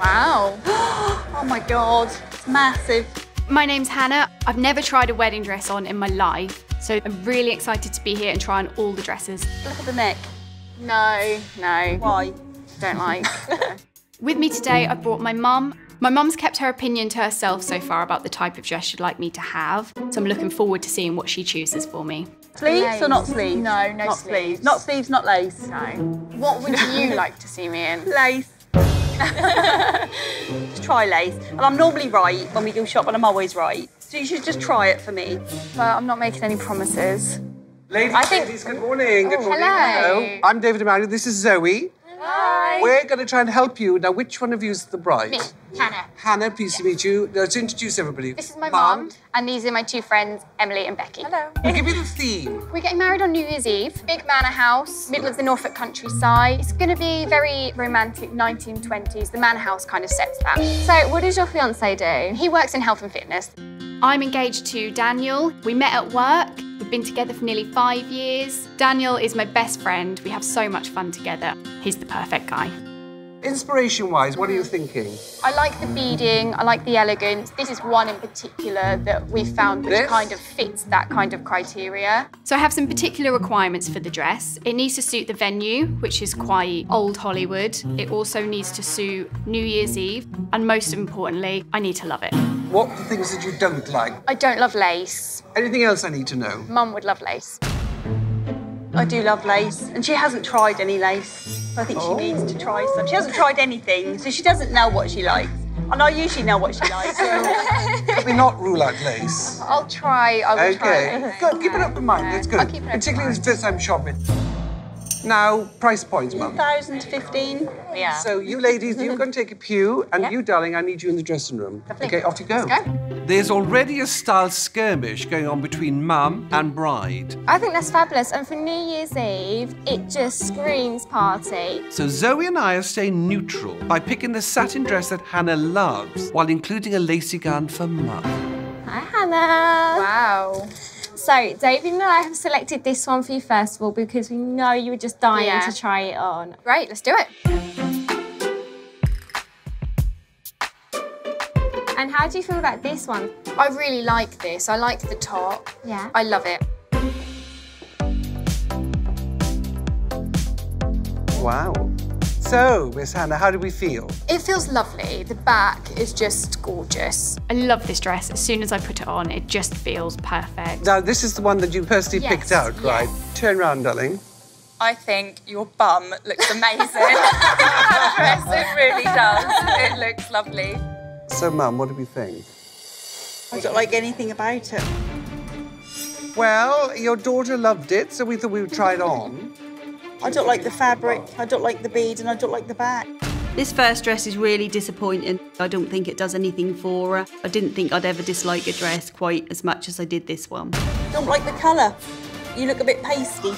Wow. Oh my God, it's massive. My name's Hannah. I've never tried a wedding dress on in my life, so I'm really excited to be here and try on all the dresses. Look at the neck. No, no. Why? Don't like. With me today, I've brought my mum. My mum's kept her opinion to herself so far about the type of dress she'd like me to have, so I'm looking forward to seeing what she chooses for me. Sleeves or not sleeves? No, no not sleeves. Not sleeves, not lace. No. What would you like to see me in? Lace. just try lace. And I'm normally right when we do shop, and I'm always right. So you should just try it for me. But I'm not making any promises. Ladies, I think- ladies, good morning. Good Oh, morning. hello. I'm David Emanuel. This is Zoe. Hi. We're going to try and help you. Now, which one of you is the bride? Me, Hannah. Hannah, pleased to meet you. Now, let's introduce everybody. This is my mum, and these are my two friends, Emily and Becky. Hello. Well, give me the theme. We're getting married on New Year's Eve. Big manor house, middle of the Norfolk countryside. It's going to be very romantic 1920s. The manor house kind of sets that. So, what does your fiance do? He works in health and fitness. I'm engaged to Daniel. We met at work. We've been together for nearly five years. Daniel is my best friend. We have so much fun together. He's the perfect guy. Inspiration-wise, what are you mm-hmm. thinking? I like the beading, I like the elegance. This is one in particular that we found which This? kind of fits that kind of criteria. So I have some particular requirements for the dress. It needs to suit the venue, which is quite old Hollywood. It also needs to suit New Year's Eve. And most importantly, I need to love it. What are the things that you don't like? I don't love lace. Anything else I need to know? Mum would love lace. I do love lace, and she hasn't tried any lace. I think Oh. she needs to try some. She hasn't tried anything, so she doesn't know what she likes. And I usually know what she likes. Let me not rule out lace. I'll try, I will Okay. try. Good. Keep an open mind. That's good. I'll keep an open Particularly mind. as first time shopping. Now, price points, Mum. 2015. Yeah. So you ladies, you can take a pew, and you, darling, I need you in the dressing room. Okay, off you go. Let's go. There's already a style skirmish going on between mum and bride. I think that's fabulous. And for New Year's Eve, it just screams party. So Zoe and I are staying neutral by picking the satin dress that Hannah loves, while including a lacy gown for mum. Hi, Hannah. Wow. So, David and I have selected this one for you first of all because we know you were just dying Yeah. to try it on. Great, let's do it. And how do you feel about this one? I really like this. I like the top. Yeah. I love it. Wow. So, Miss Hannah, how do we feel? It feels lovely. The back is just gorgeous. I love this dress. As soon as I put it on, it just feels perfect. Now, this is the one that you personally Yes, picked out, right? Turn round, darling. I think your bum looks amazing. that dress, it really does. It looks lovely. So, mum, what do we think? I don't like anything about it. Well, your daughter loved it, so we thought we would try it on. I don't like the fabric, I don't like the beads, and I don't like the back. This first dress is really disappointing. I don't think it does anything for her. I didn't think I'd ever dislike a dress quite as much as I did this one. Don't like the colour. You look a bit pasty.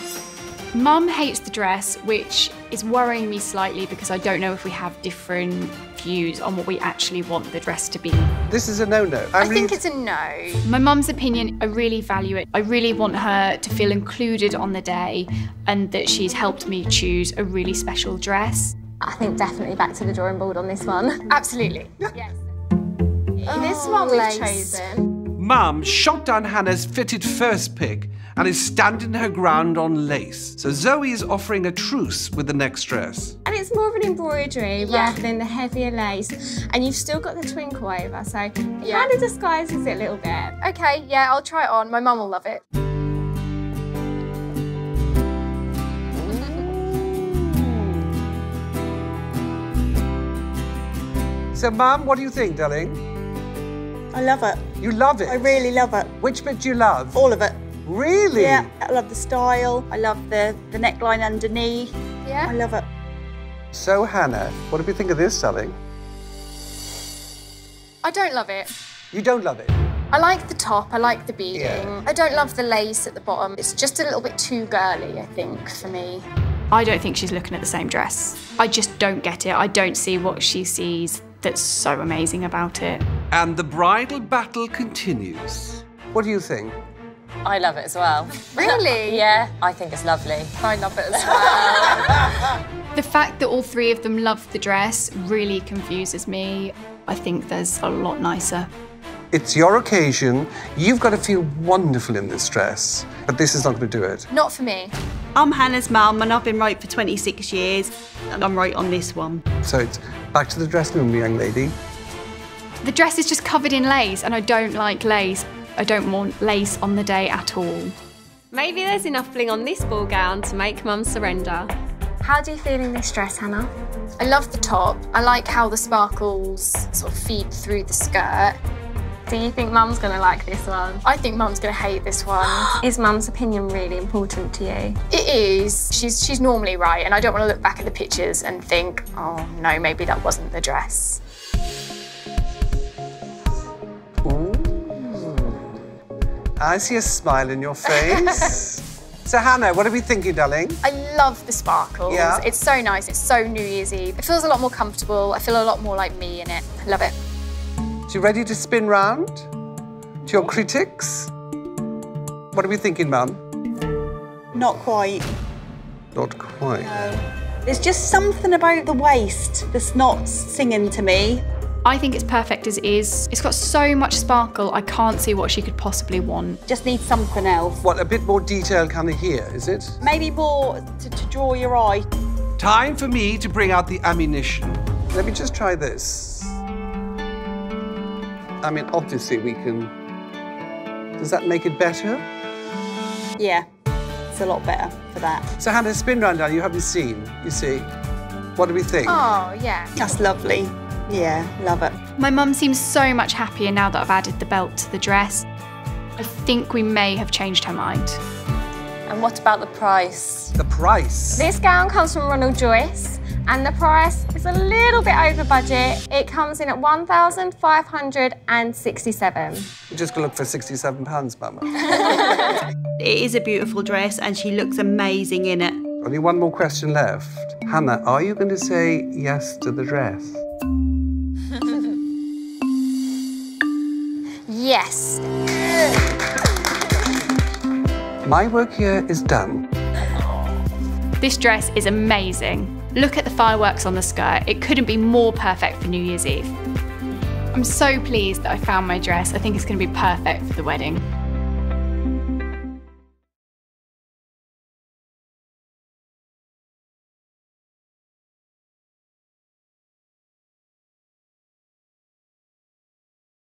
Mum hates the dress, which is worrying me slightly because I don't know if we have different views on what we actually want the dress to be. This is a no-no. I think it's a no. My mum's opinion, I really value it. I really want her to feel included on the day and that she's helped me choose a really special dress. I think definitely back to the drawing board on this one. Absolutely. Yes. this one we've lace. chosen. Mum shot down Hannah's fitted first pick and is standing her ground on lace. So Zoe is offering a truce with the next dress. And it's more of an embroidery rather than the heavier lace. And you've still got the twinkle over, so it Yeah. kind of disguises it a little bit. Okay, yeah, I'll try it on. My mum will love it. So, Mum, what do you think, darling? I love it. You love it. I really love it. Which bit do you love? All of it. Really? Yeah, I love the style. I love the, the neckline underneath. Yeah. I love it. So, Hannah, what do we think of this, darling? I don't love it. You don't love it. I like the top, I like the beading. Yeah. I don't love the lace at the bottom. It's just a little bit too girly, I think, for me. I don't think she's looking at the same dress. I just don't get it. I don't see what she sees that's so amazing about it. And the bridal battle continues. What do you think? I love it as well. Really? Yeah, I think it's lovely. I love it as well. The fact that all three of them love the dress really confuses me. I think there's a lot nicer. It's your occasion. You've got to feel wonderful in this dress, but this is not going to do it. Not for me. I'm Hannah's mum and I've been right for 26 years and I'm right on this one. So it's back to the dressing room, young lady. The dress is just covered in lace, and I don't like lace. I don't want lace on the day at all. Maybe there's enough bling on this ball gown to make mum surrender. How do you feel in this dress, Hannah? I love the top. I like how the sparkles sort of feed through the skirt. Do you think mum's going to like this one? I think mum's gonna hate this one. Is mum's opinion really important to you? it is. She's she's normally right, and I don't want to look back at the pictures and think, oh no, maybe that wasn't the dress. I see a smile in your face. so, Hannah, what are we thinking, darling? I love the sparkles. Yeah. It's so nice. It's so New Year's Eve. It feels a lot more comfortable. I feel a lot more like me in it. I love it. So you ready to spin round to your critics? What are we thinking, Mum? Not quite. Not quite. No. There's just something about the waist that's not singing to me. I think it's perfect as is. It's got so much sparkle. I can't see what she could possibly want. Just need something else. What, a bit more detail kind of here, is it? Maybe more to, to draw your eye. Time for me to bring out the ammunition. Let me just try this. I mean, obviously we can... Does that make it better? Yeah, it's a lot better for that. So Hannah, spin round now. You haven't seen, you see. What do we think? Oh, yeah. That's lovely. Yeah, love it. My mum seems so much happier now that I've added the belt to the dress. I think we may have changed her mind. And what about the price? The price. This gown comes from Ronald Joyce and the price is a little bit over budget. It comes in at 1,567. You're just going to look for £67, Mama. It is a beautiful dress and she looks amazing in it. Only one more question left. Hannah, are you going to say yes to the dress? Yes. My work here is done. This dress is amazing. Look at the fireworks on the skirt. It couldn't be more perfect for New Year's Eve. I'm so pleased that I found my dress. I think it's going to be perfect for the wedding.